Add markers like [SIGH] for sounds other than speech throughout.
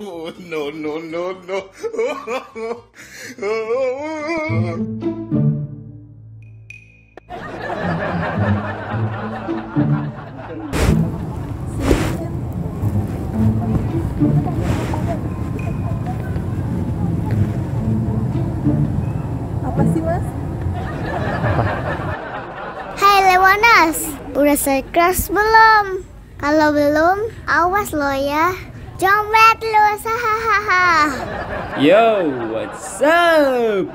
no, no, no, no. Apa sih mas? Hai Lewanas, udah subscribe belum? Kalau belum, awas lo ya. Jombet lo, hahaha. Yo, what's up?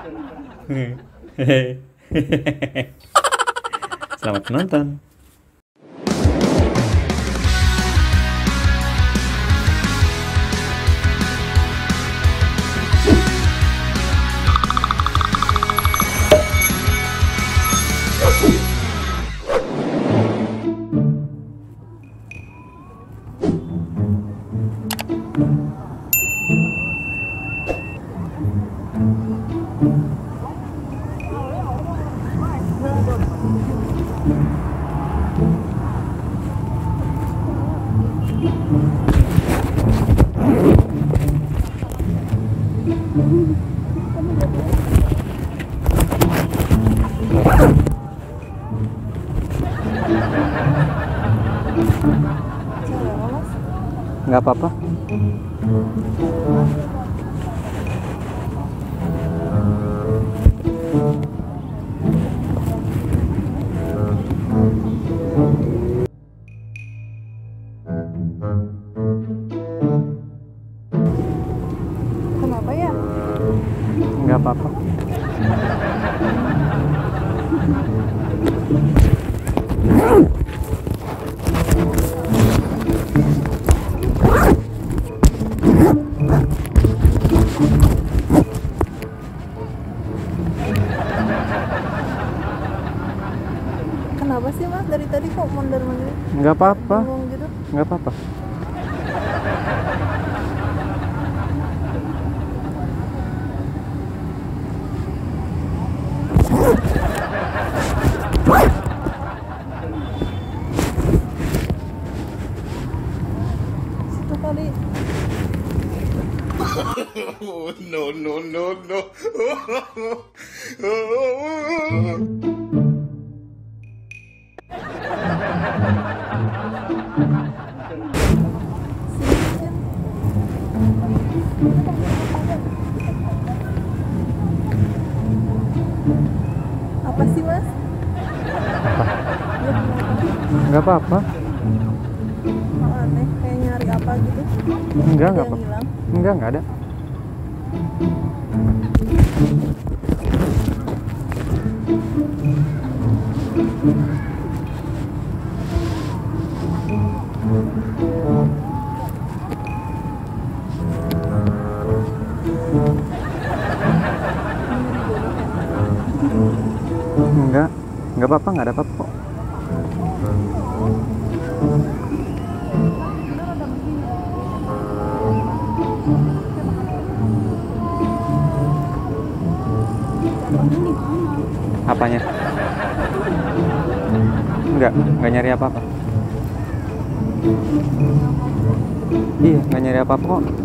[LAUGHS] Selamat menonton. Nggak apa-apa. Kenapa ya? Nggak apa-apa. Kenapa sih mas? Dari tadi kok mondar-mandir Nggak apa-apa. ngomong gitu? Nggak apa-apa. No, no, no, no. Apa sih mas? Apa? Nggak apa-apa. Kok aneh? Kayak nyari apa gitu? Enggak, nggak apa-apa. Enggak, nggak ada. Enggak, nggak apa-apa, nggak ada apa-apa kok. Apanya? Enggak, enggak nyari apa-apa. Iya, enggak nyari apa-apa kok.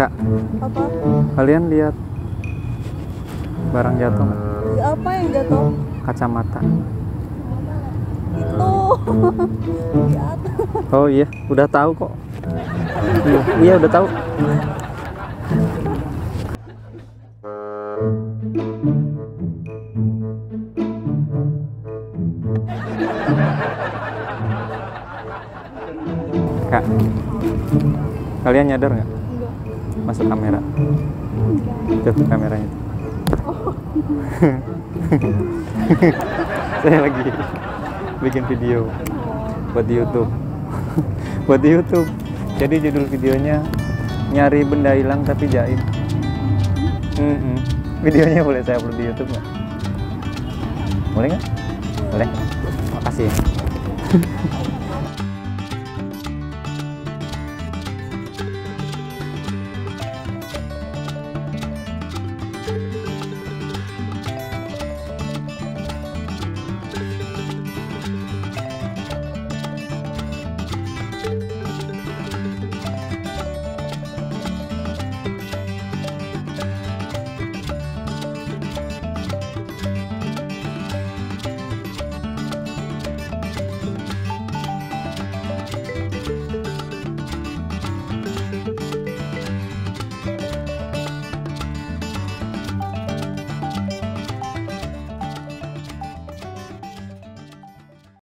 Kak, Apa? kalian lihat barang jatuh nggak? Ya, apa yang jatuh? Kacamata. Itu. Di atas. [LAUGHS] Oh iya, udah tahu kok. Iya, iya udah tahu. Kak, kalian nyadar nggak? Masuk kamera. Tuh kameranya. [LAUGHS] Saya lagi bikin video buat di YouTube. [LAUGHS] Buat di YouTube. Jadi judul videonya nyari benda hilang tapi jaim Mm-mm. videonya boleh saya upload di YouTube nggak? Boleh nggak? Boleh. Makasih [LAUGHS]